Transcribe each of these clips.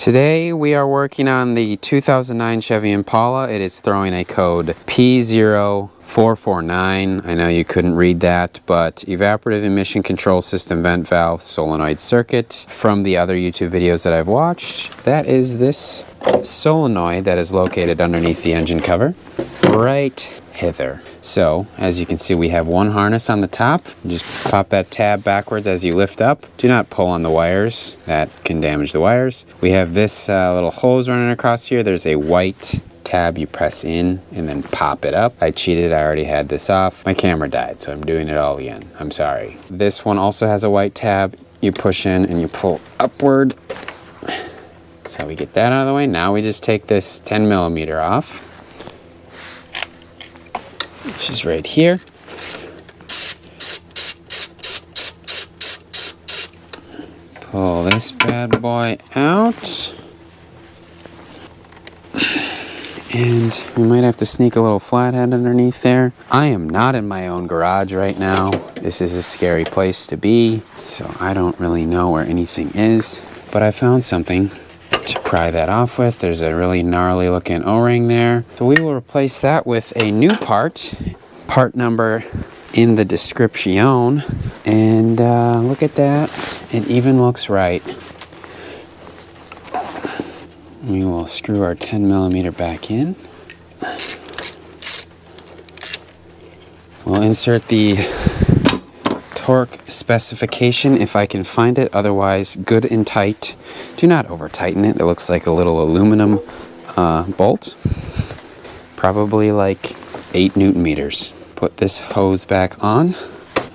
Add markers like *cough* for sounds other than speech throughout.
Today we are working on the 2009 Chevy Impala. It is throwing a code P0449. I know you couldn't read that, but evaporative emission control system vent valve solenoid circuit from the other YouTube videos that I've watched. That is this solenoid that is located underneath the engine cover right hither. So, as you can see, we have one harness on the top. Just pop that tab backwards as you lift up. Do not pull on the wires. That can damage the wires. We have this uh, little hose running across here. There's a white tab you press in and then pop it up. I cheated, I already had this off. My camera died, so I'm doing it all again. I'm sorry. This one also has a white tab. You push in and you pull upward. So we get that out of the way. Now we just take this 10 millimeter off which is right here. Pull this bad boy out. And we might have to sneak a little flathead underneath there. I am not in my own garage right now. This is a scary place to be, so I don't really know where anything is. But I found something to pry that off with. There's a really gnarly looking O-ring there. So we will replace that with a new part, part number in the description. And uh, look at that, it even looks right. We will screw our 10 millimeter back in. We'll insert the torque specification if I can find it. Otherwise, good and tight. Do not over tighten it. It looks like a little aluminum uh, bolt. Probably like 8 newton meters. Put this hose back on.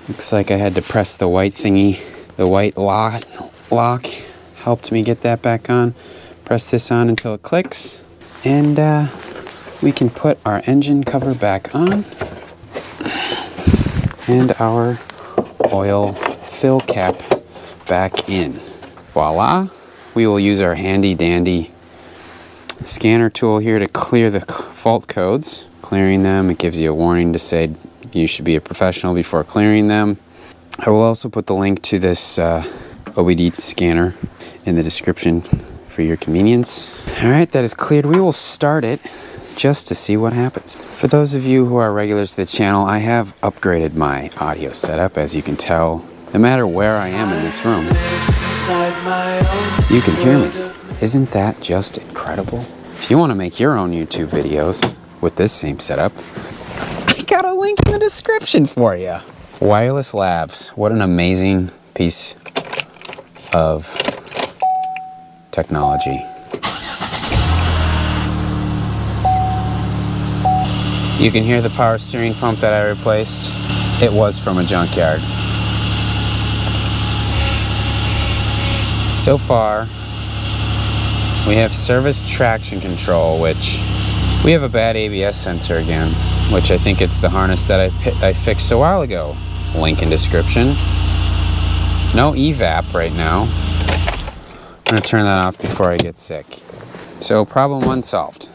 Looks like I had to press the white thingy. The white lock, lock helped me get that back on. Press this on until it clicks. And uh, we can put our engine cover back on. And our oil fill cap back in. Voila! We will use our handy dandy scanner tool here to clear the fault codes. Clearing them, it gives you a warning to say you should be a professional before clearing them. I will also put the link to this uh, OBD scanner in the description for your convenience. All right, that is cleared. We will start it just to see what happens. For those of you who are regulars to the channel, I have upgraded my audio setup. As you can tell, no matter where I am in this room, you can hear me. Isn't that just incredible? If you want to make your own YouTube videos with this same setup, *laughs* I got a link in the description for you. Wireless Labs, what an amazing piece of technology. You can hear the power steering pump that I replaced. It was from a junkyard. So far, we have service traction control, which we have a bad ABS sensor again, which I think it's the harness that I, I fixed a while ago. Link in description. No evap right now. I'm gonna turn that off before I get sick. So problem unsolved.